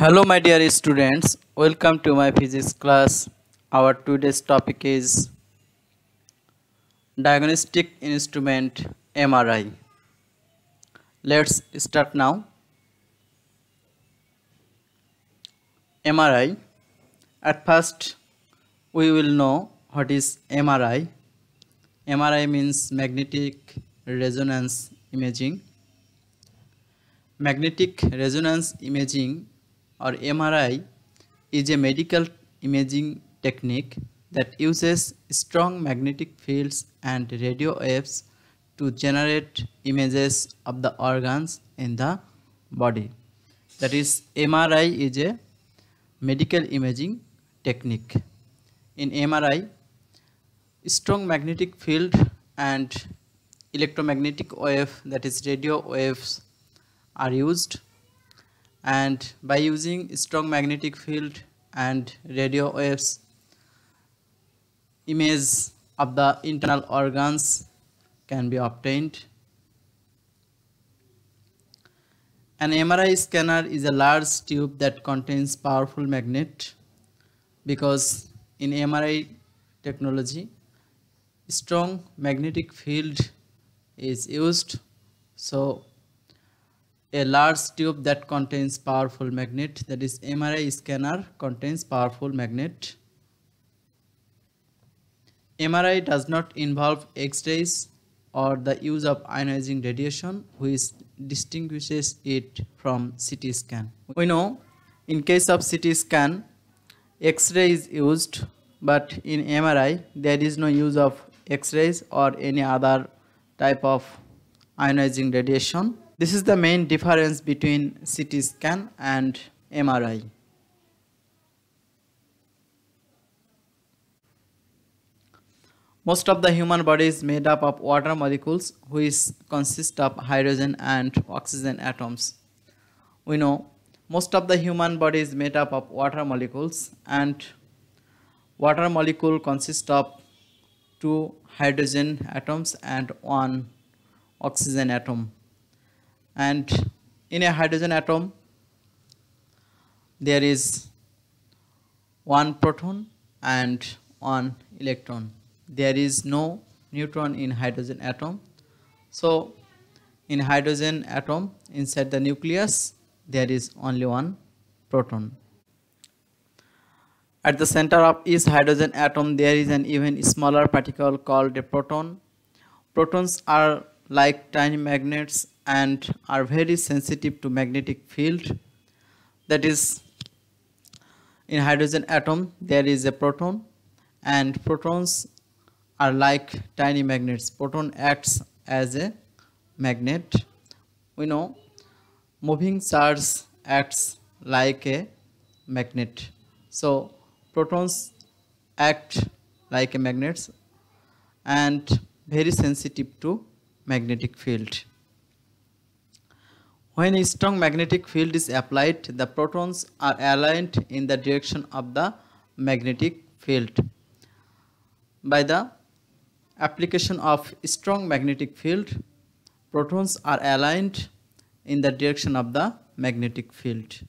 Hello my dear students, welcome to my physics class. Our today's topic is diagnostic instrument MRI. Let's start now. MRI. At first we will know what is MRI. MRI means magnetic resonance imaging. Magnetic resonance imaging or MRI is a medical imaging technique that uses strong magnetic fields and radio waves to generate images of the organs in the body. That is, MRI is a medical imaging technique. In MRI, strong magnetic field and electromagnetic wave that is radio waves are used and by using strong magnetic field and radio waves image of the internal organs can be obtained. An MRI scanner is a large tube that contains powerful magnet because in MRI technology strong magnetic field is used. So a large tube that contains powerful magnet that is MRI scanner contains powerful magnet. MRI does not involve X-rays or the use of ionizing radiation which distinguishes it from CT scan. We know in case of CT scan X-ray is used but in MRI there is no use of X-rays or any other type of ionizing radiation this is the main difference between CT scan and MRI. Most of the human body is made up of water molecules which consist of hydrogen and oxygen atoms. We know most of the human body is made up of water molecules and water molecule consists of two hydrogen atoms and one oxygen atom and in a hydrogen atom there is one proton and one electron. There is no neutron in hydrogen atom. So in hydrogen atom inside the nucleus there is only one proton. At the center of each hydrogen atom there is an even smaller particle called a proton. Protons are like tiny magnets and are very sensitive to magnetic field. That is in hydrogen atom there is a proton and protons are like tiny magnets. Proton acts as a magnet. We know moving charge acts like a magnet. So protons act like a magnets and very sensitive to magnetic field when a strong magnetic field is applied, the protons are aligned in the direction of the magnetic field. By the application of strong magnetic field, protons are aligned in the direction of the magnetic field.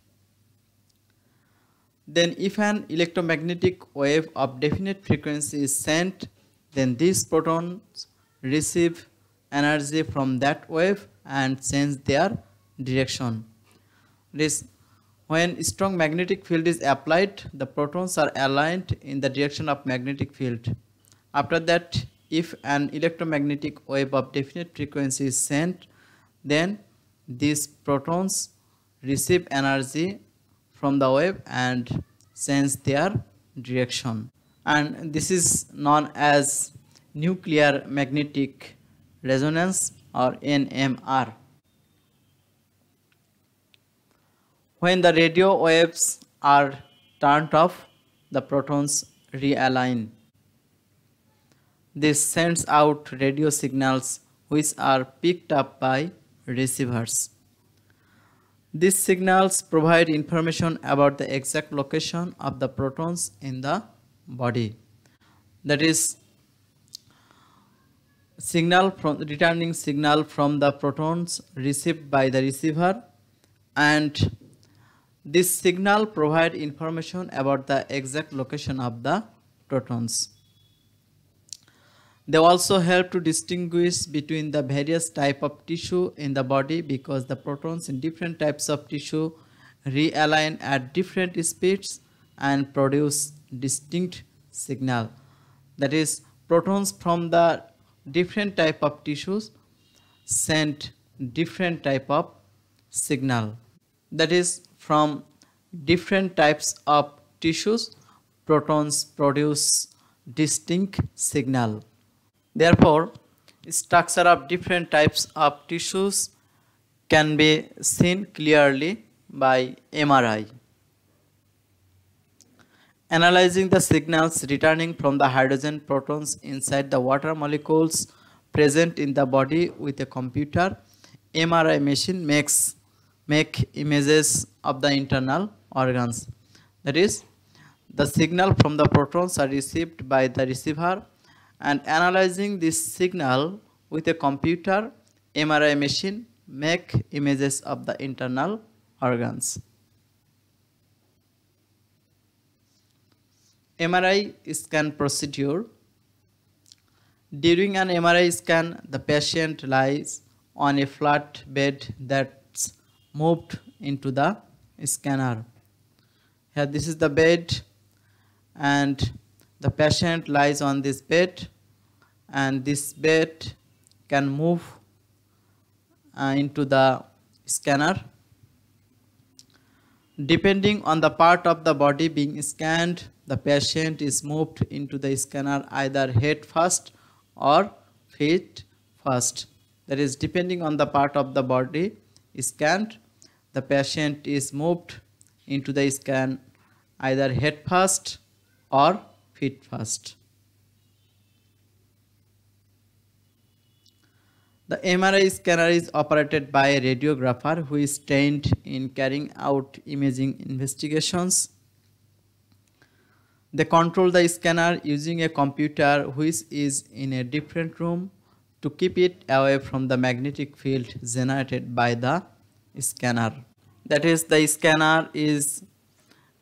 Then if an electromagnetic wave of definite frequency is sent, then these protons receive energy from that wave and change their direction. This when strong magnetic field is applied, the protons are aligned in the direction of magnetic field. After that, if an electromagnetic wave of definite frequency is sent, then these protons receive energy from the wave and change their direction. And this is known as nuclear magnetic resonance or NMR. When the radio waves are turned off, the protons realign. This sends out radio signals which are picked up by receivers. These signals provide information about the exact location of the protons in the body. That is, signal from returning signal from the protons received by the receiver and This signal provide information about the exact location of the protons. They also help to distinguish between the various type of tissue in the body because the protons in different types of tissue realign at different speeds and produce distinct signal. That is protons from the different type of tissues send different type of signal. That is from different types of tissues protons produce distinct signal. Therefore, structure of different types of tissues can be seen clearly by MRI. Analyzing the signals returning from the hydrogen protons inside the water molecules present in the body with a computer, MRI machine makes make images of the internal organs. That is, the signal from the protons are received by the receiver and analyzing this signal with a computer MRI machine make images of the internal organs. MRI scan procedure. During an MRI scan, the patient lies on a flat bed that's moved into the scanner. Here this is the bed and the patient lies on this bed and this bed can move uh, into the scanner depending on the part of the body being scanned the patient is moved into the scanner either head first or feet first that is depending on the part of the body scanned the patient is moved into the scan either head first or feet first. The MRI scanner is operated by a radiographer who is trained in carrying out imaging investigations. They control the scanner using a computer which is in a different room to keep it away from the magnetic field generated by the scanner. That is the scanner is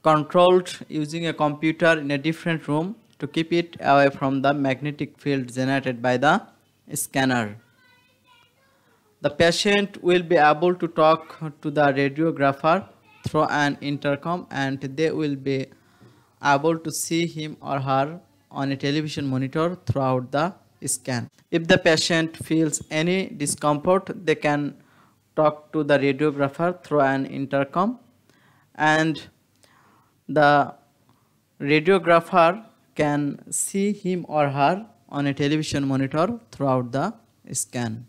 controlled using a computer in a different room to keep it away from the magnetic field generated by the scanner. The patient will be able to talk to the radiographer through an intercom and they will be able to see him or her on a television monitor throughout the scan. If the patient feels any discomfort, they can talk to the radiographer through an intercom and the radiographer can see him or her on a television monitor throughout the scan.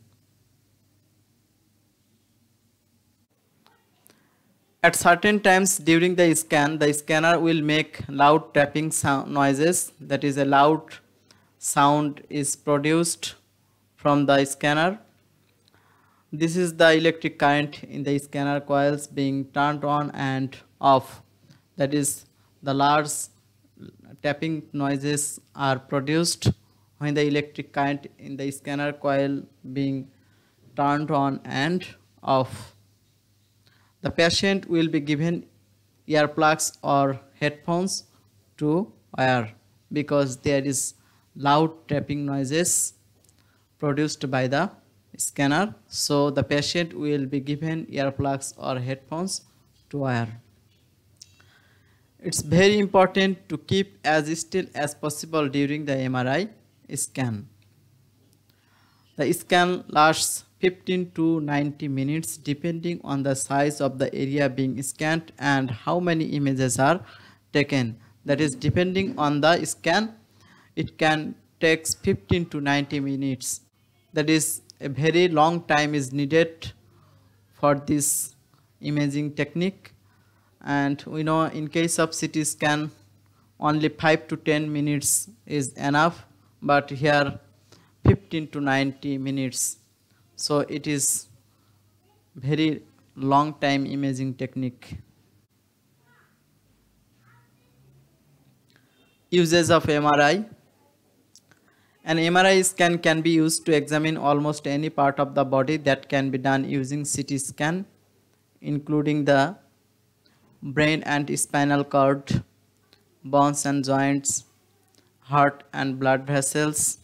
At certain times during the scan, the scanner will make loud tapping sound noises. That is a loud sound is produced from the scanner. This is the electric current in the scanner coils being turned on and off that is the large tapping noises are produced when the electric current in the scanner coil being turned on and off. The patient will be given earplugs or headphones to wear because there is loud tapping noises produced by the scanner. So the patient will be given earplugs or headphones to wear. It's very important to keep as still as possible during the MRI scan. The scan lasts 15 to 90 minutes depending on the size of the area being scanned and how many images are taken. That is depending on the scan, it can take 15 to 90 minutes. That is a very long time is needed for this imaging technique. And we know in case of CT scan only 5 to 10 minutes is enough. But here 15 to 90 minutes. So it is very long time imaging technique. Uses of MRI an MRI scan can be used to examine almost any part of the body that can be done using CT scan including the brain and spinal cord, bones and joints, heart and blood vessels,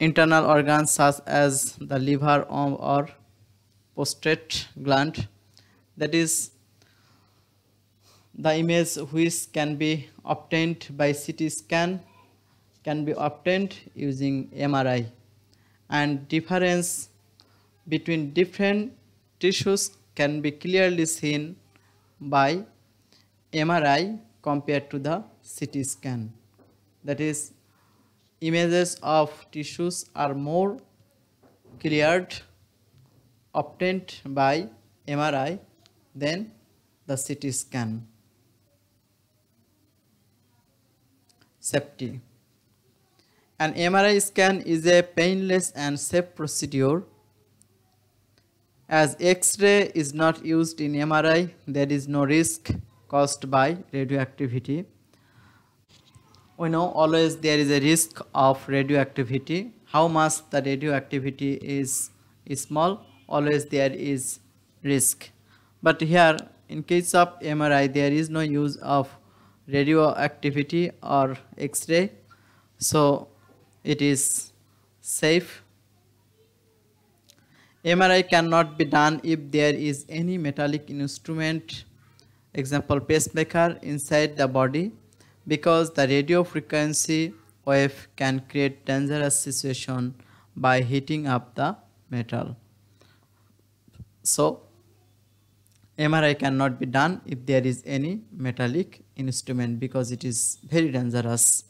internal organs such as the liver or prostate gland, that is the image which can be obtained by CT scan can be obtained using MRI and difference between different tissues can be clearly seen by MRI compared to the CT scan. That is, images of tissues are more cleared obtained by MRI than the CT scan. Safety An MRI scan is a painless and safe procedure as X-ray is not used in MRI, there is no risk caused by radioactivity. We know always there is a risk of radioactivity. How much the radioactivity is, is small, always there is risk. But here in case of MRI, there is no use of radioactivity or X-ray. So it is safe MRI cannot be done if there is any metallic instrument, example pacemaker, inside the body because the radio frequency wave can create dangerous situation by heating up the metal. So, MRI cannot be done if there is any metallic instrument because it is very dangerous.